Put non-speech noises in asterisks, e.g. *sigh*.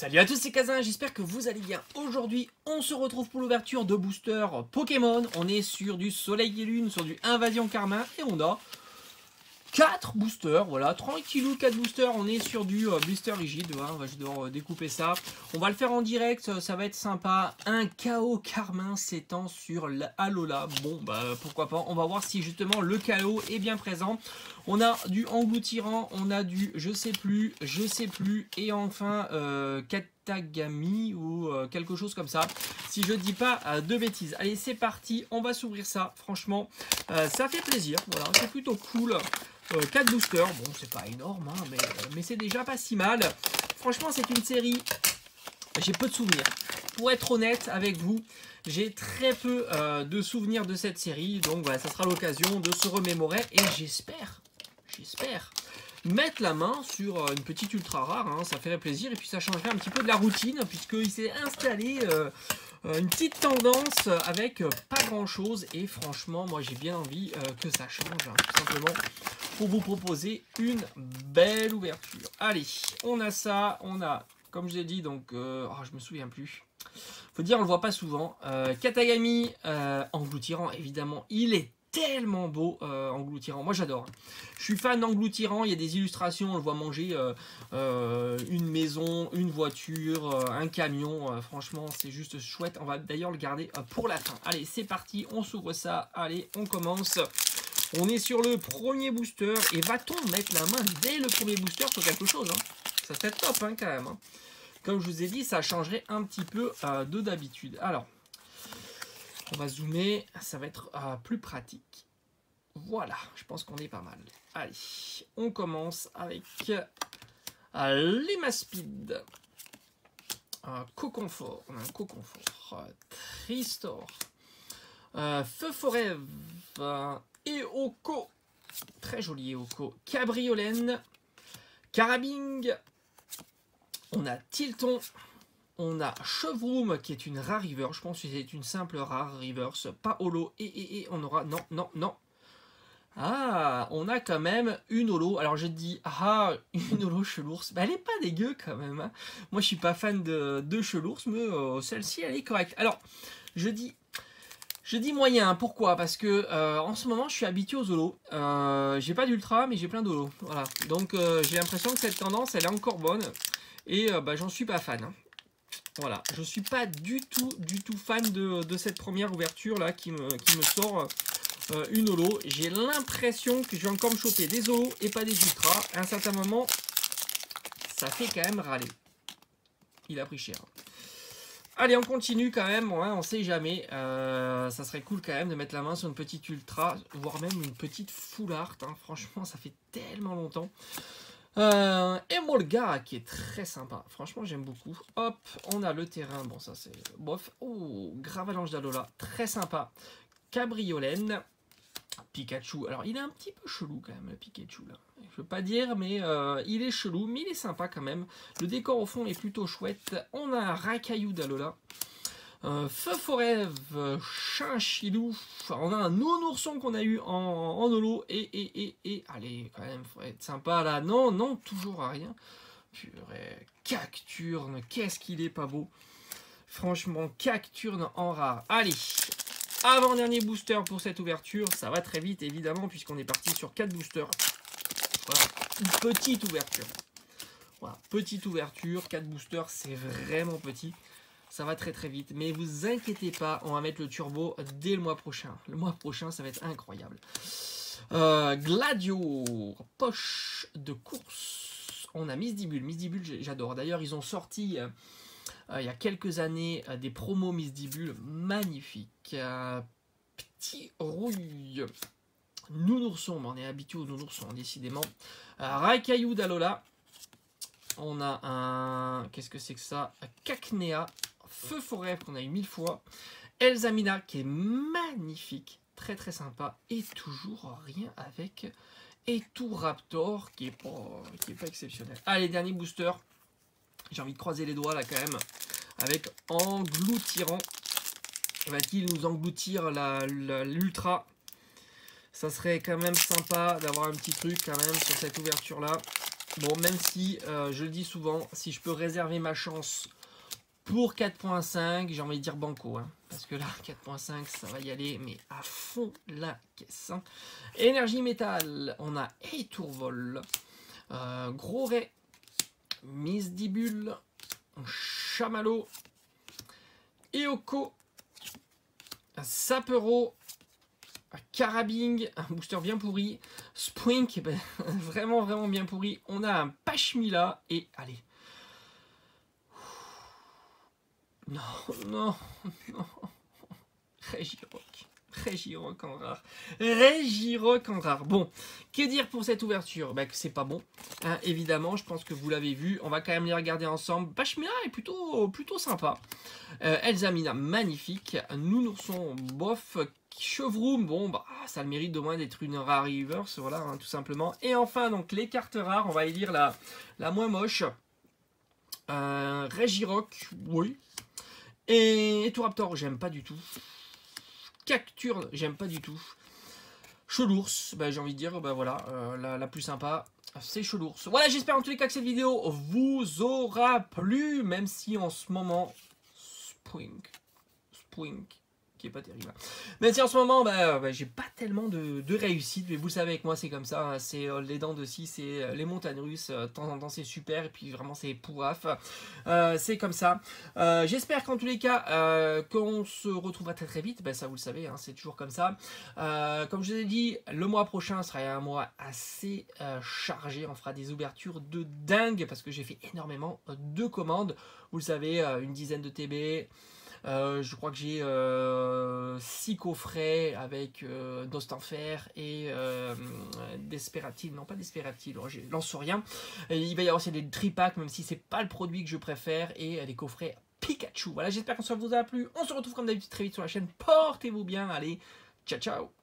Salut à tous, c'est Kazin, j'espère que vous allez bien. Aujourd'hui, on se retrouve pour l'ouverture de booster Pokémon. On est sur du Soleil et Lune, sur du Invasion Carmin, et on a 4 boosters, voilà, tranquillou, 4 boosters, on est sur du euh, blister rigide, voilà, je vais devoir euh, découper ça. On va le faire en direct, ça va être sympa. Un chaos Carmin s'étend sur l'Alola, bon, bah pourquoi pas, on va voir si justement le chaos est bien présent. On a du engloutirant, on a du je sais plus, je sais plus, et enfin euh, Katagami ou euh, quelque chose comme ça, si je dis pas de bêtises. Allez, c'est parti, on va s'ouvrir ça, franchement, ça fait plaisir, voilà, c'est plutôt cool. 4 euh, boosters, bon c'est pas énorme, hein, mais, mais c'est déjà pas si mal. Franchement c'est une série, j'ai peu de souvenirs. Pour être honnête avec vous, j'ai très peu euh, de souvenirs de cette série, donc voilà, ça sera l'occasion de se remémorer et j'espère, j'espère mettre la main sur euh, une petite ultra rare, hein, ça ferait plaisir et puis ça changerait un petit peu de la routine puisqu'il s'est installé une petite tendance avec pas grand chose et franchement moi j'ai bien envie que ça change hein, tout simplement pour vous proposer une belle ouverture. Allez, on a ça, on a, comme je l'ai dit, donc, euh, oh, je me souviens plus. Faut dire, on le voit pas souvent. Euh, Katagami, euh, engloutirant, évidemment, il est tellement beau euh, engloutirant. Moi j'adore. Je suis fan d'engloutirant. Il y a des illustrations. On le voit manger une maison, une voiture, un camion. franchement, c'est juste chouette. On va d'ailleurs le garder pour la fin. Allez, c'est parti. On s'ouvre ça. Allez, on commence. On est sur le premier booster. Et va-t-on mettre la main dès le premier booster sur quelque chose hein? Ça serait top hein, quand même. Hein. Comme je vous ai dit, ça changerait un petit peu euh, de d'habitude. Alors, on va zoomer. Ça va être euh, plus pratique. Voilà, je pense qu'on est pas mal. Allez, on commence avec euh, les Maspid. Un Coconfort. On a un Coconfort. Tristor. Feu Forêt Eoko. Très joli Eoko. Cabriolène. Carabing. On a Tilton. On a Chevroom qui est une rare river. Je pense que c'est une simple rare reverse. Pas holo. Et, et, et on aura. Non, non, non. Ah, on a quand même une holo. Alors je dis, ah, une holo chelours. Elle est pas dégueu quand même. Hein. Moi je suis pas fan de, de chelours, mais euh, celle-ci elle est correcte. Alors, je dis je dis moyen, pourquoi? Parce que euh, en ce moment je suis habitué aux holos. Euh, j'ai pas d'ultra mais j'ai plein d'holos. Voilà. Donc j'ai l'impression que cette tendance elle est encore bonne. Et bah, j'en suis pas fan. Hein. Voilà, je suis pas du tout, du tout fan de, cette première ouverture là qui me, sort une holo. J'ai l'impression que je vais encore me choper des holos et pas des ultras. À un certain moment, ça fait quand même râler. Il a pris cher. Allez, on continue quand même, on on sait jamais. Euh, ça serait cool quand même de mettre la main sur une petite ultra, voire même une petite full art. Hein. Franchement, ça fait tellement longtemps. Euh, Emolga qui est très sympa. Franchement, j'aime beaucoup. Hop, on a le terrain. Bon, ça c'est bof. Oh, Gravalanche d'Alola, très sympa. Cabriolène. Pikachu. Alors, il est un petit peu chelou quand même, le Pikachu. Je veux pas dire, mais euh, il est chelou, mais il est sympa quand même. Le décor, au fond, est plutôt chouette. On a un Rakaillou d'Alola. Euh, Feu Forêve, Chinchilou. On a un non-ourson qu'on a eu en, en holo. Et, et, et, et, allez, quand même, faut être sympa là. Non, non, toujours à rien. Purée, Cacturne, qu'est-ce qu'il est pas beau. Franchement, Cacturne en rare. Allez, avant-dernier booster pour cette ouverture. Ça va très vite, évidemment, puisqu'on est parti sur 4 boosters. Voilà, une petite ouverture. Voilà, petite ouverture, 4 boosters, c'est vraiment petit. Ça va très très vite. Mais vous inquiétez pas, on va mettre le turbo dès le mois prochain. Le mois prochain, ça va être incroyable. Euh, Gladio, poche de course. On a Misdibule. Misdibule, j'adore. D'ailleurs, ils ont sorti... Euh, euh, il y a quelques années des promos Miss Dibule magnifiques. Petit rouille. Nounourson, on est habitué aux nounours, décidément. Raikayou d'Alola. On a un. Qu'est-ce que c'est que ça? Cacnea. Feu forêt qu'on a eu mille fois. Elzamina qui est magnifique. Très très sympa. Et toujours rien avec. Et tout Raptor qui est pas, qui est pas exceptionnel. Allez, dernier booster. J'ai envie de croiser les doigts là quand même. Avec engloutirant. Va-t-il nous engloutir l'ultra? Ça serait quand même sympa d'avoir un petit truc quand même sur cette ouverture là. Bon, même si, euh, je le dis souvent, si je peux réserver ma chance pour 4.5, j'ai envie de dire banco. Hein, parce que là, 4.5, ça va y aller, mais à fond la caisse. Hein. Énergie métal, on a Etourvol, euh, Gros Ray, Misdibule, Chamallow, Eoko, Sapero, Carabing, un booster bien pourri. Ben, *laughs* vraiment, vraiment bien pourri. On a un Pashmila et allez. Non, non, non. Régirock. Régirock en rare. Régirock en rare. Bon, que dire pour cette ouverture? Bah, c'est pas bon. Hein, évidemment, je pense que vous l'avez vu. On va quand même les regarder ensemble. Pashmila est plutôt, plutôt sympa. Euh, Elzamina, magnifique. Nounoursson, bof. Chevroom, bon, bah, ça a le mérite de moins d'être une rare reverse, voilà, hein, tout simplement. Et enfin, donc, les cartes rares, on va y lire la, la moins moche. Euh, Regirock, oui. Et Raptor, j'aime pas du tout. Cacturne, j'aime pas du tout. Chelours, bah, j'ai envie de dire, bah voilà, euh, la, la, plus sympa, c'est Chelours. Voilà, j'espère en tous les cas que cette vidéo vous aura plu, même si en ce moment, Spring, Spring, qui est pas terrible. Mais si en ce moment, bah, bah, j'ai pas tellement de, réussite, mais vous savez avec moi c'est comme ça, hein. c'est euh, les dents de scie, c'est euh, les montagnes russes, euh, de temps en temps c'est super, et puis vraiment c'est pourraf, c'est comme ça. J'espère qu'en tous les cas, qu'on se retrouvera très très vite, bah, ça vous le savez, hein, c'est toujours comme ça. comme je vous ai dit, le mois prochain sera un mois assez chargé, on fera des ouvertures de dingue, parce que j'ai fait énormément de commandes, vous le savez, une dizaine de TB, euh, je crois que j'ai 6 euh, coffrets avec euh, Enfer et euh, Desperatile, non pas Desperatile, lance rien. il va y avoir aussi des tripacks, même si c'est pas le produit que je préfère, et des coffrets Pikachu. Voilà, j'espère que ça vous a plu. On se retrouve comme d'habitude très vite sur la chaîne. Portez-vous bien, allez, ciao ciao